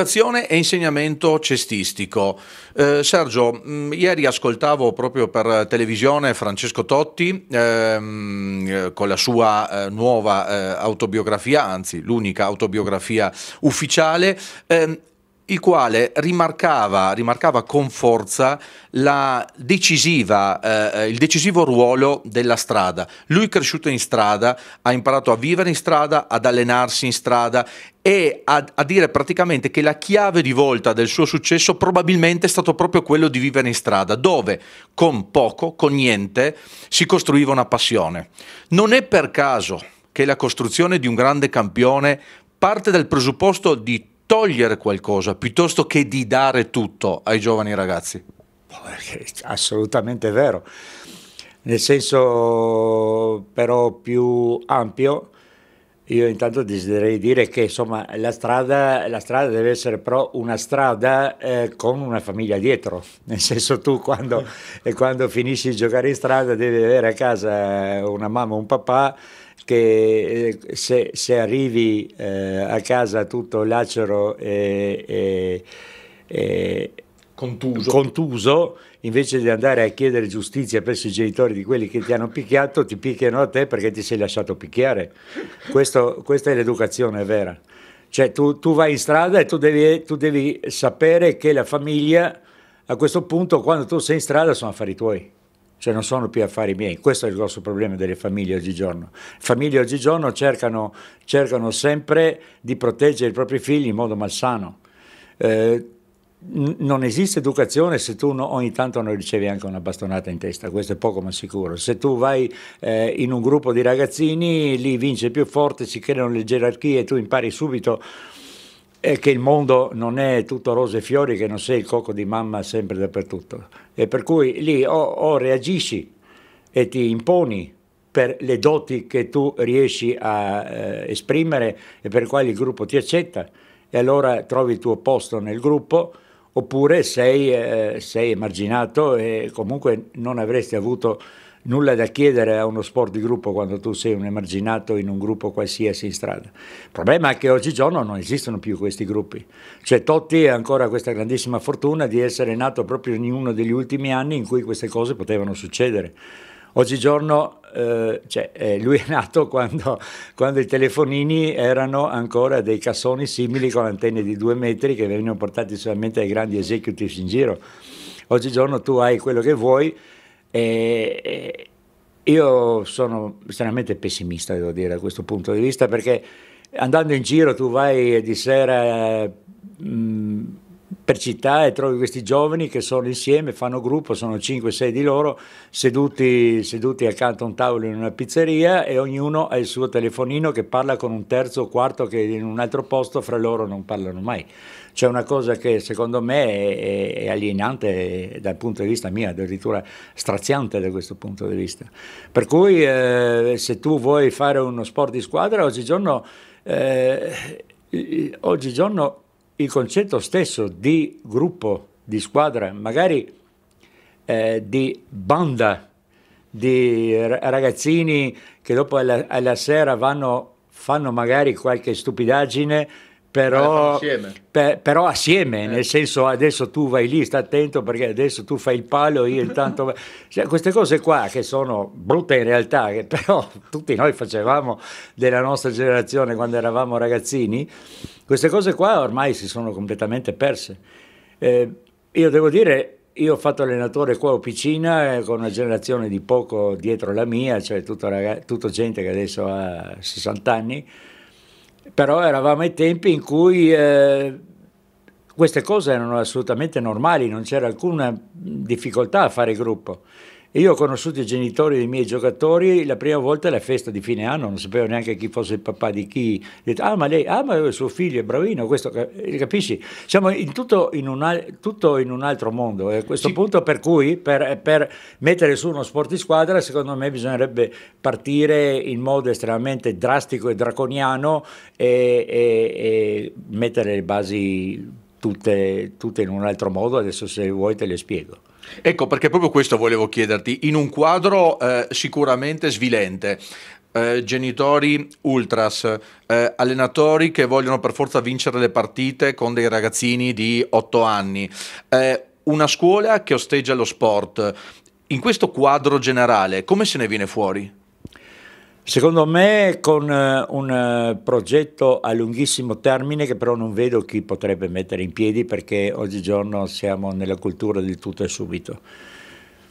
Educazione e insegnamento cestistico. Eh, Sergio, mh, mm, ieri ascoltavo proprio per televisione Francesco Totti ehm, eh, con la sua eh, nuova eh, autobiografia, anzi l'unica autobiografia ufficiale. Ehm, il quale rimarcava, rimarcava con forza decisiva, eh, il decisivo ruolo della strada. Lui è cresciuto in strada, ha imparato a vivere in strada, ad allenarsi in strada e a, a, dire praticamente che la chiave di volta del suo successo probabilmente è stato proprio quello di vivere in strada, dove con poco, con niente, si costruiva una passione. Non è per caso che la costruzione di un grande campione parte dal presupposto di togliere qualcosa piuttosto che di dare tutto ai giovani ragazzi. Assolutamente vero, nel senso però più ampio, io intanto desidererei dire che insomma, la, strada, la strada deve essere però una strada eh, con una famiglia dietro, nel senso tu quando, quando finisci di giocare in strada devi avere a casa una mamma o un papà che eh, se, se arrivi eh, a casa tutto lacero e, e, e contuso. contuso. invece di andare a chiedere giustizia presso i genitori di quelli che ti hanno picchiato, ti picchiano a te perché ti sei lasciato picchiare. Questo, questa è l'educazione vera. Cioè tu, tu vai in strada e tu devi, tu devi sapere che la famiglia a questo punto quando tu sei in strada sono affari tuoi cioè non sono più affari miei. Questo è il grosso problema delle famiglie oggigiorno. Le famiglie oggigiorno cercano, cercano sempre di proteggere i propri figli in modo malsano. Eh, non esiste educazione se tu no, ogni tanto non ricevi anche una bastonata in testa, questo è poco ma sicuro. Se tu vai eh, in un gruppo di ragazzini, lì vince più forte, si creano le gerarchie e tu impari subito è che il mondo non è tutto rose e fiori, che non sei il cocco di mamma sempre dappertutto. E per cui lì o, o reagisci e ti imponi per le doti che tu riesci a eh, esprimere e per quali il gruppo ti accetta, e allora trovi il tuo posto nel gruppo, oppure sei, eh, sei emarginato e comunque non avresti avuto nulla da chiedere a uno sport di gruppo quando tu sei un emarginato in un gruppo qualsiasi in strada. Il problema è che oggigiorno non esistono più questi gruppi. Cioè Totti ha ancora questa grandissima fortuna di essere nato proprio in uno degli ultimi anni in cui queste cose potevano succedere. Oggigiorno eh, cioè, eh, lui è nato quando, quando, i telefonini erano ancora dei cassoni simili con antenne di due metri che venivano portati solamente ai grandi executives in giro. Oggigiorno tu hai quello che vuoi e, io sono estremamente pessimista, devo dire, da questo punto di vista, perché andando in giro tu vai di sera mh, per città e trovi questi giovani che sono insieme, fanno gruppo, sono 5-6 di loro, seduti, seduti accanto a un tavolo in una pizzeria e ognuno ha il suo telefonino che parla con un terzo o quarto che in un altro posto fra loro non parlano mai c'è una cosa che secondo me è, è, alienante dal punto di vista mio, addirittura straziante da questo punto di vista. Per cui eh, se tu vuoi fare uno sport di squadra, oggigiorno, eh, oggigiorno il concetto stesso di gruppo, di squadra, magari eh, di banda, di ragazzini che dopo alla, alla sera vanno, fanno magari qualche stupidaggine, però assieme, per, però assieme eh. nel senso adesso tu vai lì, sta attento perché adesso tu fai il palo, io intanto... cioè, queste cose qua che sono brutte in realtà, che però tutti noi facevamo della nostra generazione quando eravamo ragazzini, queste cose qua ormai si sono completamente perse. Eh, io devo dire, io ho fatto allenatore qua a Opicina eh, con una generazione di poco dietro la mia, cioè ragazzi, tutto gente che adesso ha 60 anni, però eravamo ai tempi in cui eh, queste cose erano assolutamente normali, non c'era alcuna difficoltà a fare gruppo. Io ho conosciuto i genitori dei miei giocatori la prima volta alla festa di fine anno, non sapevo neanche chi fosse il papà di chi. Detto, ah ma lei, ah ma suo figlio è bravino, questo, capisci? Siamo in tutto, in un, tutto in un altro mondo. E a questo sì. punto per cui per, per, mettere su uno sport di squadra secondo me bisognerebbe partire in modo estremamente drastico e draconiano e, e, e mettere le basi tutte, tutte in un altro modo, adesso se vuoi te le spiego. Ecco, perché proprio questo volevo chiederti. In un quadro eh, sicuramente svilente, eh, genitori ultras, eh, allenatori che vogliono per forza vincere le partite con dei ragazzini di 8 anni, eh, una scuola che osteggia lo sport. In questo quadro generale, come se ne viene fuori? Secondo me con eh, un eh, progetto a lunghissimo termine che però non vedo chi potrebbe mettere in piedi perché oggigiorno siamo nella cultura del tutto e subito.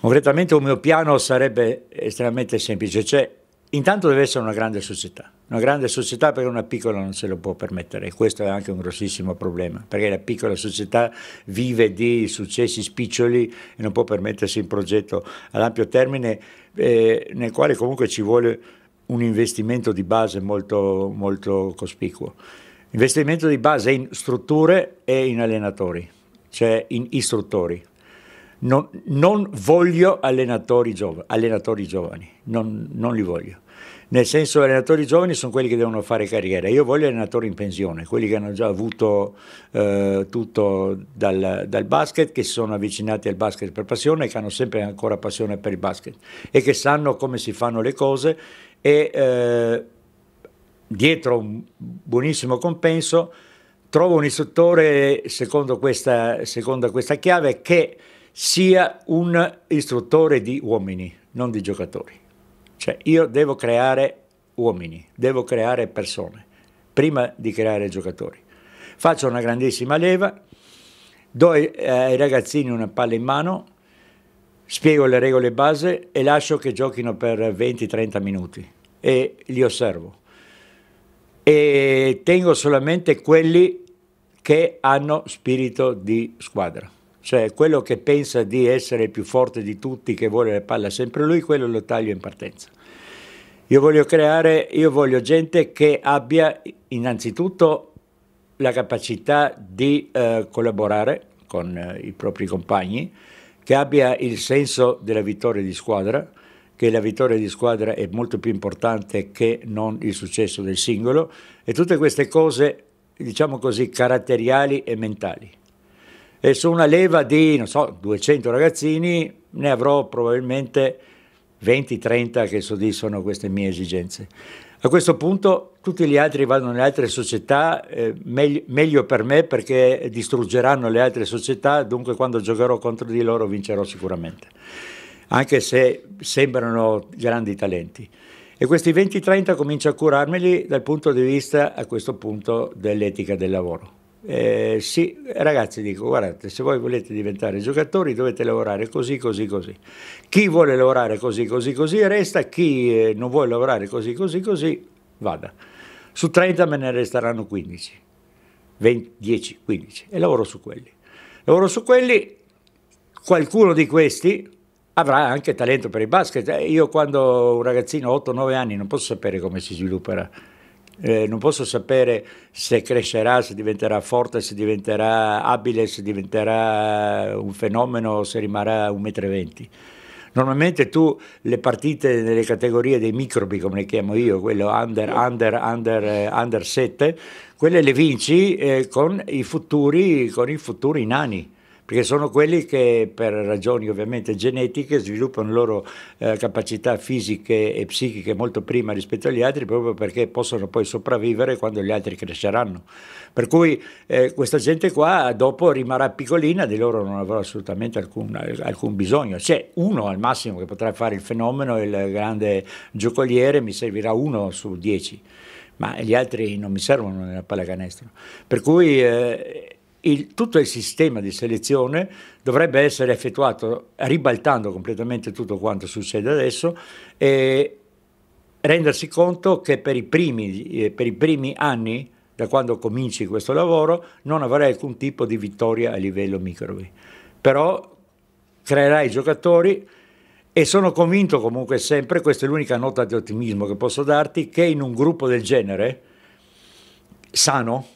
Concretamente un mio piano sarebbe estremamente semplice, cioè intanto deve essere una grande società, una grande società perché una piccola non se lo può permettere e questo è anche un grossissimo problema perché la piccola società vive di successi spiccioli e non può permettersi un progetto ad ampio termine eh, nel quale comunque ci vuole un investimento di base molto, molto cospicuo. Investimento di base in strutture e in allenatori, cioè in istruttori. Non, non voglio allenatori, giov allenatori giovani, non, non, li voglio. Nel senso, gli allenatori giovani sono quelli che devono fare carriera. Io voglio allenatori in pensione, quelli che hanno già avuto eh, tutto dal, dal, basket, che si sono avvicinati al basket per passione che hanno sempre ancora passione per il basket e che sanno come si fanno le cose e eh, dietro un buonissimo compenso trovo un istruttore secondo questa, secondo questa chiave che sia un istruttore di uomini, non di giocatori. Cioè io devo creare uomini, devo creare persone, prima di creare giocatori. Faccio una grandissima leva, do ai ragazzini una palla in mano, spiego le regole base e lascio che giochino per 20-30 minuti e li osservo. E tengo solamente quelli che hanno spirito di squadra, cioè quello che pensa di essere il più forte di tutti, che vuole la palla sempre lui, quello lo taglio in partenza. Io voglio creare, io voglio gente che abbia innanzitutto la capacità di eh, collaborare con eh, i propri compagni, che abbia il senso della vittoria di squadra, che la vittoria di squadra è molto più importante che non il successo del singolo e tutte queste cose, diciamo così, caratteriali e mentali. E su una leva di, non so, 200 ragazzini ne avrò probabilmente 20-30 che soddisfano queste mie esigenze. A questo punto tutti gli altri vanno nelle altre società, eh, meglio, meglio, per me perché distruggeranno le altre società, dunque quando giocherò contro di loro vincerò sicuramente, anche se sembrano grandi talenti. E questi 20-30 comincio a curarmeli dal punto di vista, a questo punto, dell'etica del lavoro. Eh, sì, ragazzi, dico, guardate, se voi volete diventare giocatori dovete lavorare così, così, così. Chi vuole lavorare così, così, così resta, chi eh, non vuole lavorare così, così, così, vada. Su 30 me ne resteranno 15, 20, 10, 15 e lavoro su quelli. Lavoro su quelli, qualcuno di questi avrà anche talento per il basket. Eh, io quando un ragazzino 8-9 anni non posso sapere come si svilupperà eh, non posso sapere se crescerà, se diventerà forte, se diventerà abile, se diventerà un fenomeno, se rimarrà un metro e venti. Normalmente tu le partite nelle categorie dei microbi, come le chiamo io, quello under, under, under, eh, under 7, quelle le vinci eh, con, i futuri, con i futuri nani perché sono quelli che per ragioni ovviamente genetiche sviluppano loro eh, capacità fisiche e psichiche molto prima rispetto agli altri proprio perché possono poi sopravvivere quando gli altri cresceranno. Per cui eh, questa gente qua dopo rimarrà piccolina, di loro non avrà assolutamente alcun, alcun bisogno. C'è uno al massimo che potrà fare il fenomeno, il grande giocoliere, mi servirà uno su dieci ma gli altri non mi servono nella pallacanestro. Per cui eh, il, tutto il sistema di selezione dovrebbe essere effettuato ribaltando completamente tutto quanto succede adesso e rendersi conto che per i primi, eh, per i primi anni, da quando cominci questo lavoro, non avrai alcun tipo di vittoria a livello microbi. Però creerai giocatori e sono convinto comunque sempre, questa è l'unica nota di ottimismo che posso darti, che in un gruppo del genere, sano,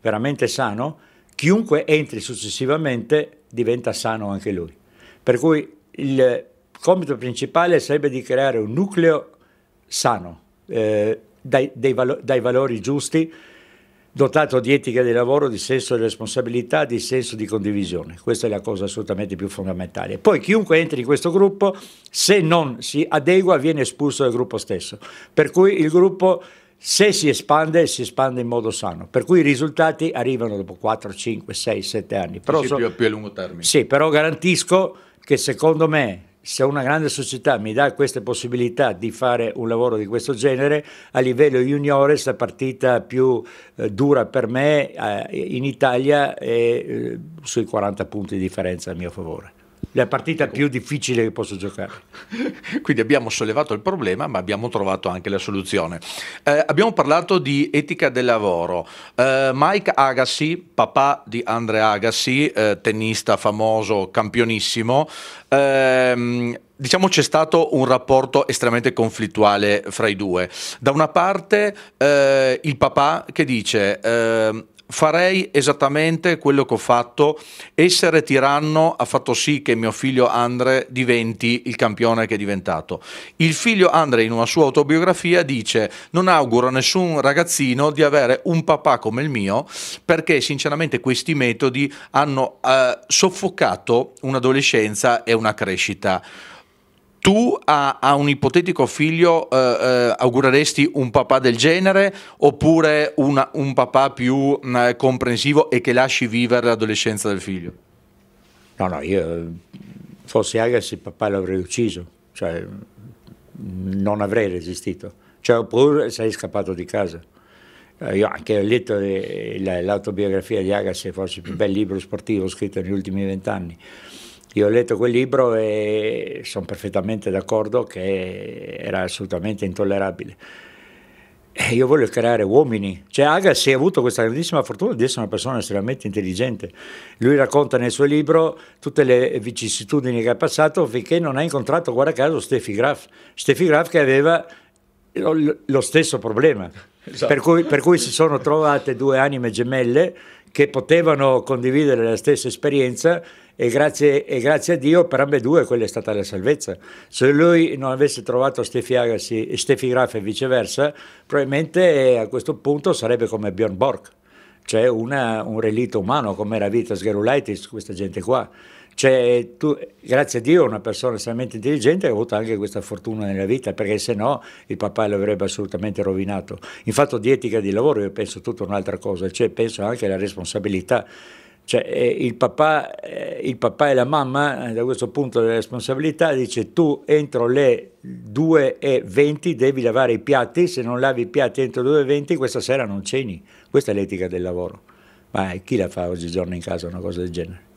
veramente sano, chiunque entri successivamente diventa sano anche lui. Per cui il compito principale sarebbe di creare un nucleo sano, eh, dai, valo dai, valori giusti, dotato di etica di lavoro, di senso di responsabilità, di senso di condivisione. Questa è la cosa assolutamente più fondamentale. Poi chiunque entri in questo gruppo, se non si adegua, viene espulso dal gruppo stesso. Per cui il gruppo, se si espande, si espande in modo sano. Per cui i risultati arrivano dopo 4, 5, 6, 7 anni. Però sì, so, più, più a lungo termine. Sì, però garantisco che secondo me se una grande società mi dà queste possibilità di fare un lavoro di questo genere, a livello juniores la partita più eh, dura per me eh, in Italia è eh, sui 40 punti di differenza a mio favore la partita più difficile che posso giocare. Quindi abbiamo sollevato il problema, ma abbiamo trovato anche la soluzione. Eh, abbiamo parlato di etica del lavoro. Eh, Mike Agassi, papà di Andre Agassi, eh, tennista famoso, campionissimo, ehm, diciamo c'è stato un rapporto estremamente conflittuale fra i due. Da una parte eh, il papà che dice eh, farei esattamente quello che ho fatto. Essere tiranno ha fatto sì che mio figlio Andre diventi il campione che è diventato. Il figlio Andre in una sua autobiografia dice non auguro a nessun ragazzino di avere un papà come il mio perché sinceramente questi metodi hanno eh, soffocato un'adolescenza e una crescita tu a, a, un ipotetico figlio eh, eh, augureresti un papà del genere oppure una, un papà più mh, mm, comprensivo e che lasci vivere l'adolescenza del figlio? No, no, io fossi Agassi il papà l'avrei ucciso, cioè non avrei resistito, cioè, oppure sei scappato di casa. Eh, io anche ho letto l'autobiografia di Agassi, forse il più bel libro sportivo scritto negli ultimi vent'anni. Io ho letto quel libro e sono perfettamente d'accordo che era assolutamente intollerabile. E io voglio creare uomini. Cioè Agassi ha avuto questa grandissima fortuna di essere una persona estremamente intelligente. Lui racconta nel suo libro tutte le vicissitudini che ha passato finché non ha incontrato, guarda caso, Steffi Graf. Steffi Graf che aveva lo stesso problema. Esatto. Per, cui, per cui si sono trovate due anime gemelle che potevano condividere la stessa esperienza e grazie, e grazie, a Dio per ambedue quella è stata la salvezza. Se lui non avesse trovato Steffi Agassi e Steffi Graf e viceversa, probabilmente a questo punto sarebbe come Björn Borg, cioè una, un relitto umano come era Vitas Gerulaitis, questa gente qua. Cioè, tu, grazie a Dio, una persona estremamente intelligente ha avuto anche questa fortuna nella vita, perché se no il papà l'avrebbe assolutamente rovinato. In fatto di etica di lavoro io penso tutta un'altra cosa, cioè penso anche alla responsabilità cioè, eh, il, papà, eh, il, papà, e la mamma, eh, da questo punto della responsabilità, dice tu entro le 2.20 devi lavare i piatti, se non lavi i piatti entro le 2.20 questa sera non ceni. Questa è l'etica del lavoro. Ma chi la fa oggigiorno in casa una cosa del genere?